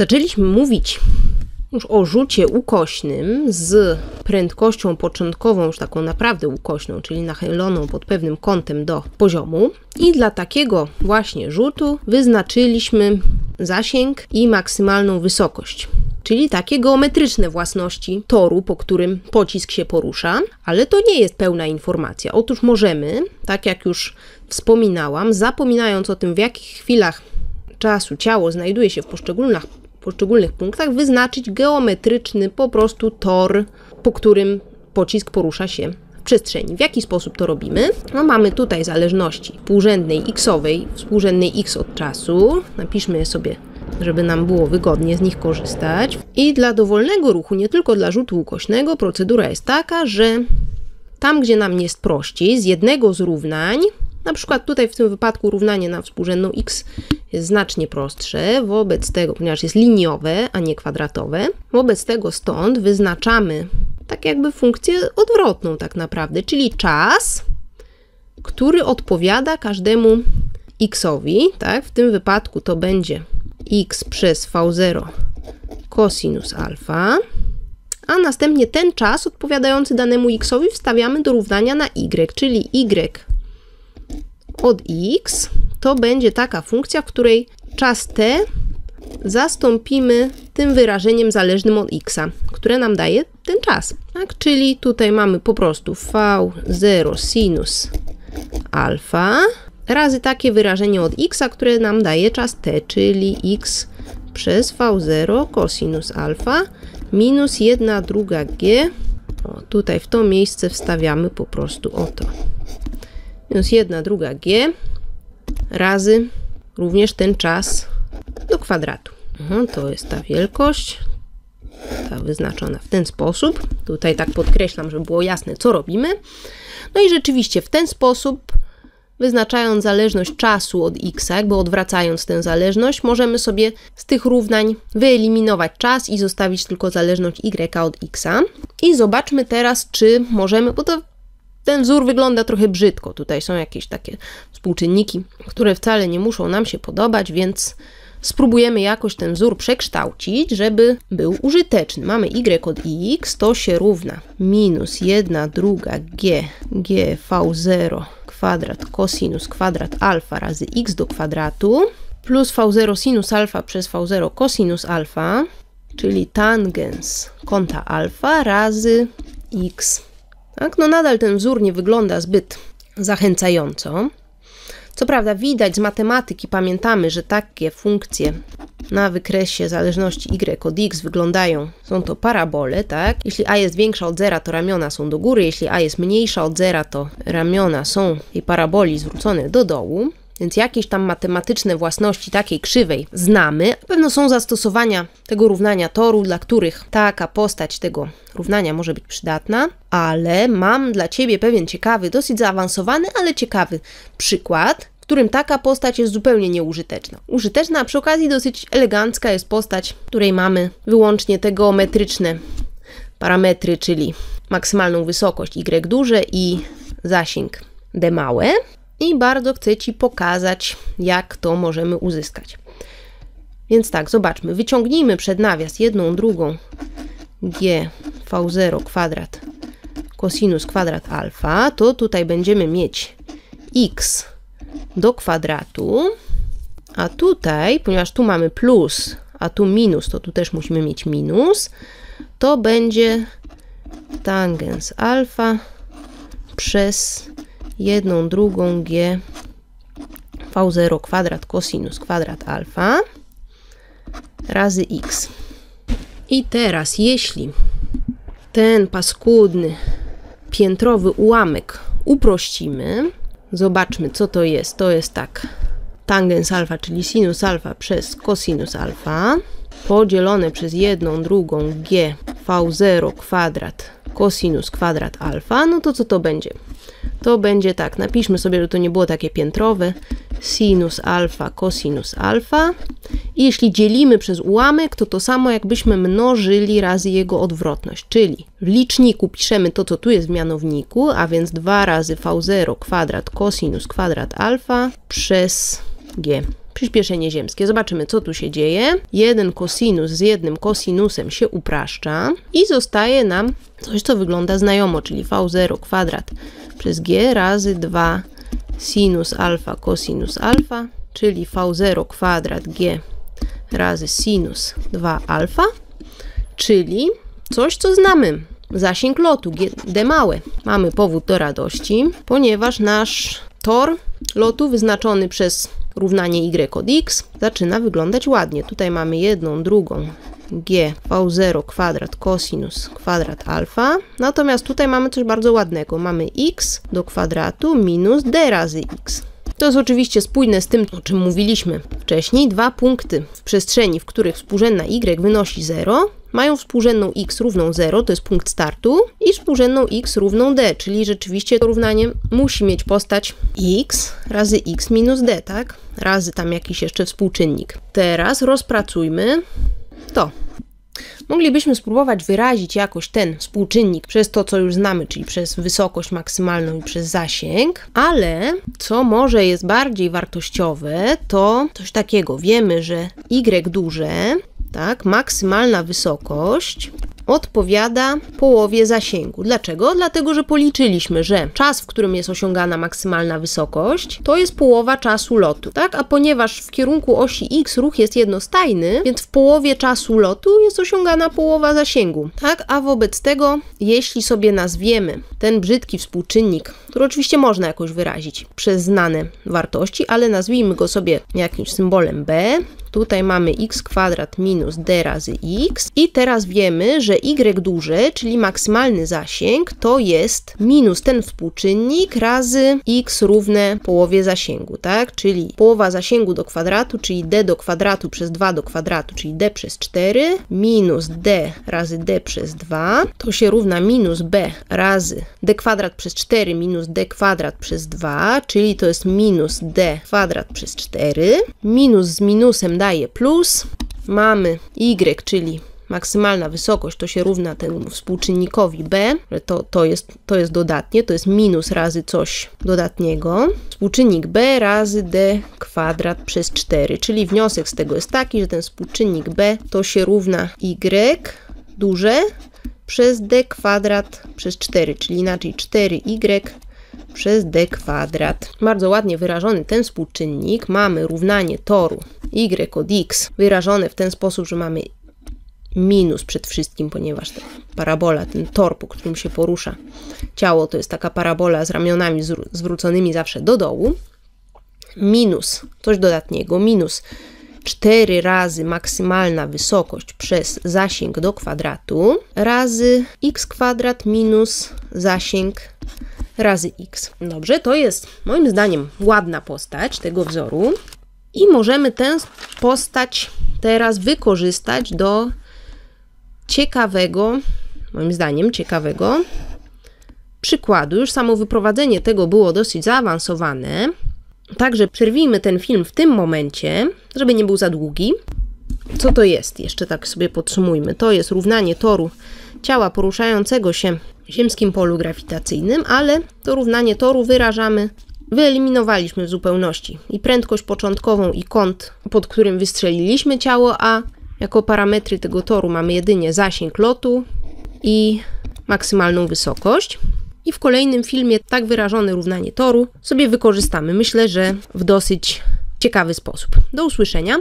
zaczęliśmy mówić już o rzucie ukośnym z prędkością początkową, już taką naprawdę ukośną, czyli nachyloną pod pewnym kątem do poziomu. I dla takiego właśnie rzutu wyznaczyliśmy zasięg i maksymalną wysokość. Czyli takie geometryczne własności toru, po którym pocisk się porusza, ale to nie jest pełna informacja. Otóż możemy, tak jak już wspominałam, zapominając o tym, w jakich chwilach czasu ciało znajduje się w poszczególnych poszczególnych punktach wyznaczyć geometryczny po prostu tor, po którym pocisk porusza się w przestrzeni. W jaki sposób to robimy? No, mamy tutaj zależności współrzędnej xowej, współrzędnej x od czasu. Napiszmy je sobie, żeby nam było wygodnie z nich korzystać. I dla dowolnego ruchu, nie tylko dla rzutu ukośnego, procedura jest taka, że tam, gdzie nam jest prościej, z jednego z równań na przykład tutaj w tym wypadku równanie na współrzędną x jest znacznie prostsze, wobec tego, ponieważ jest liniowe, a nie kwadratowe, wobec tego stąd wyznaczamy tak jakby funkcję odwrotną tak naprawdę, czyli czas, który odpowiada każdemu xowi, tak? W tym wypadku to będzie x przez v0 cosinus alfa, a następnie ten czas odpowiadający danemu xowi wstawiamy do równania na y, czyli y od x to będzie taka funkcja, w której czas t zastąpimy tym wyrażeniem zależnym od x, które nam daje ten czas. Tak? Czyli tutaj mamy po prostu v0 sinus alfa razy takie wyrażenie od x, które nam daje czas t, czyli x przez v0 cosinus alfa minus 1 druga g. O, tutaj w to miejsce wstawiamy po prostu oto minus 1 druga g razy również ten czas do kwadratu. Mhm, to jest ta wielkość, ta wyznaczona w ten sposób. Tutaj tak podkreślam, żeby było jasne, co robimy. No i rzeczywiście w ten sposób, wyznaczając zależność czasu od x, jakby odwracając tę zależność, możemy sobie z tych równań wyeliminować czas i zostawić tylko zależność y od x. I zobaczmy teraz, czy możemy, bo to ten wzór wygląda trochę brzydko. Tutaj są jakieś takie współczynniki, które wcale nie muszą nam się podobać, więc spróbujemy jakoś ten wzór przekształcić, żeby był użyteczny. Mamy y od x, to się równa minus 1 druga g, g v0 kwadrat cosinus kwadrat alfa razy x do kwadratu plus v0 sinus alfa przez v0 cosinus alfa, czyli tangens kąta alfa razy x tak? No nadal ten wzór nie wygląda zbyt zachęcająco. Co prawda widać z matematyki, pamiętamy, że takie funkcje na wykresie zależności y od x wyglądają, są to parabole, tak? Jeśli a jest większa od zera, to ramiona są do góry, jeśli a jest mniejsza od zera, to ramiona są tej paraboli zwrócone do dołu. Więc jakieś tam matematyczne własności takiej krzywej znamy. Na pewno są zastosowania tego równania toru, dla których taka postać tego równania może być przydatna, ale mam dla Ciebie pewien ciekawy, dosyć zaawansowany, ale ciekawy przykład, w którym taka postać jest zupełnie nieużyteczna. Użyteczna, a przy okazji dosyć elegancka jest postać, której mamy wyłącznie te geometryczne parametry, czyli maksymalną wysokość y duże i zasięg d małe i bardzo chcę Ci pokazać, jak to możemy uzyskać. Więc tak, zobaczmy. Wyciągnijmy przed nawias jedną, drugą g v0 kwadrat cosinus kwadrat alfa, to tutaj będziemy mieć x do kwadratu, a tutaj, ponieważ tu mamy plus, a tu minus, to tu też musimy mieć minus, to będzie tangens alfa przez jedną drugą g v0 kwadrat cosinus kwadrat alfa razy x. I teraz, jeśli ten paskudny piętrowy ułamek uprościmy, zobaczmy co to jest. To jest tak, tangens alfa, czyli sinus alfa przez cosinus alfa podzielone przez jedną drugą g v0 kwadrat cosinus kwadrat alfa, no to co to będzie? To będzie tak, napiszmy sobie, że to nie było takie piętrowe, sinus alfa, cosinus alfa. I jeśli dzielimy przez ułamek, to to samo jakbyśmy mnożyli razy jego odwrotność, czyli w liczniku piszemy to, co tu jest w mianowniku, a więc 2 razy v0 kwadrat cosinus kwadrat alfa przez g. Przyspieszenie ziemskie. Zobaczymy, co tu się dzieje. Jeden kosinus z jednym kosinusem się upraszcza i zostaje nam coś, co wygląda znajomo, czyli v0 kwadrat przez g razy 2 sinus alfa cosinus alfa, czyli v0 kwadrat g razy sinus 2 alfa, czyli coś, co znamy. Zasięg lotu, d małe. Mamy powód do radości, ponieważ nasz tor lotu wyznaczony przez równanie y od x zaczyna wyglądać ładnie. Tutaj mamy jedną, drugą g v0 kwadrat cosinus kwadrat alfa. Natomiast tutaj mamy coś bardzo ładnego. Mamy x do kwadratu minus d razy x. To jest oczywiście spójne z tym, o czym mówiliśmy wcześniej. Dwa punkty w przestrzeni, w których współrzędna y wynosi 0, mają współrzędną x równą 0, to jest punkt startu, i współrzędną x równą d, czyli rzeczywiście to równanie musi mieć postać x razy x minus d, tak? Razy tam jakiś jeszcze współczynnik. Teraz rozpracujmy to. Moglibyśmy spróbować wyrazić jakoś ten współczynnik przez to, co już znamy, czyli przez wysokość maksymalną i przez zasięg, ale co może jest bardziej wartościowe, to coś takiego. Wiemy, że y duże, tak, maksymalna wysokość odpowiada połowie zasięgu. Dlaczego? Dlatego, że policzyliśmy, że czas, w którym jest osiągana maksymalna wysokość, to jest połowa czasu lotu, tak? A ponieważ w kierunku osi x ruch jest jednostajny, więc w połowie czasu lotu jest osiągana połowa zasięgu, tak? A wobec tego, jeśli sobie nazwiemy ten brzydki współczynnik, który oczywiście można jakoś wyrazić przez znane wartości, ale nazwijmy go sobie jakimś symbolem b, Tutaj mamy x kwadrat minus d razy x i teraz wiemy, że y duże, czyli maksymalny zasięg, to jest minus ten współczynnik razy x równe połowie zasięgu, tak? Czyli połowa zasięgu do kwadratu, czyli d do kwadratu przez 2 do kwadratu, czyli d przez 4, minus d razy d przez 2, to się równa minus b razy d kwadrat przez 4 minus d kwadrat przez 2, czyli to jest minus d kwadrat przez 4, minus z minusem daje plus, mamy y, czyli maksymalna wysokość to się równa temu współczynnikowi b, to, to, jest, to jest dodatnie, to jest minus razy coś dodatniego. Współczynnik b razy d kwadrat przez 4, czyli wniosek z tego jest taki, że ten współczynnik b to się równa y duże przez d kwadrat przez 4, czyli inaczej 4y przez d kwadrat. Bardzo ładnie wyrażony ten współczynnik. Mamy równanie toru y od x wyrażone w ten sposób, że mamy minus przed wszystkim, ponieważ ta parabola, ten tor, po którym się porusza ciało, to jest taka parabola z ramionami zwróconymi zawsze do dołu. Minus, coś dodatniego, minus 4 razy maksymalna wysokość przez zasięg do kwadratu razy x kwadrat minus zasięg razy x. Dobrze, to jest moim zdaniem ładna postać tego wzoru i możemy tę postać teraz wykorzystać do ciekawego, moim zdaniem ciekawego przykładu. Już samo wyprowadzenie tego było dosyć zaawansowane. Także przerwijmy ten film w tym momencie, żeby nie był za długi. Co to jest? Jeszcze tak sobie podsumujmy. To jest równanie toru ciała poruszającego się w ziemskim polu grawitacyjnym, ale to równanie toru wyrażamy, wyeliminowaliśmy w zupełności i prędkość początkową i kąt, pod którym wystrzeliliśmy ciało, a jako parametry tego toru mamy jedynie zasięg lotu i maksymalną wysokość. I w kolejnym filmie tak wyrażone równanie toru sobie wykorzystamy. Myślę, że w dosyć ciekawy sposób. Do usłyszenia.